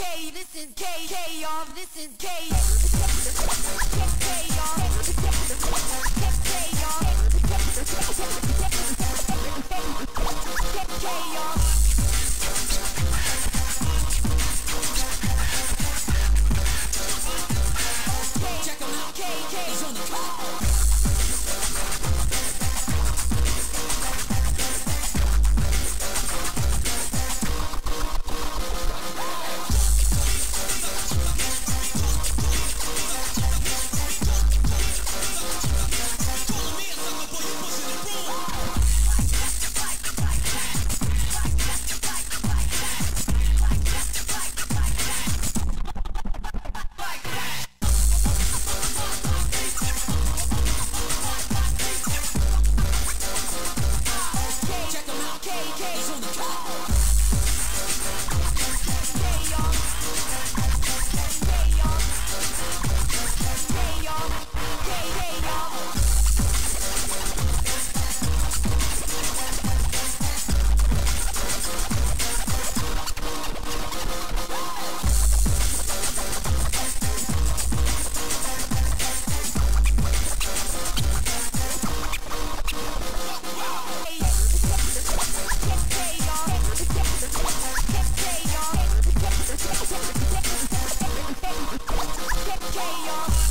K, this is K, K, y'all, this is K. K, K, y'all. K, K. K, K, y'all. He's on the clock. Y'all.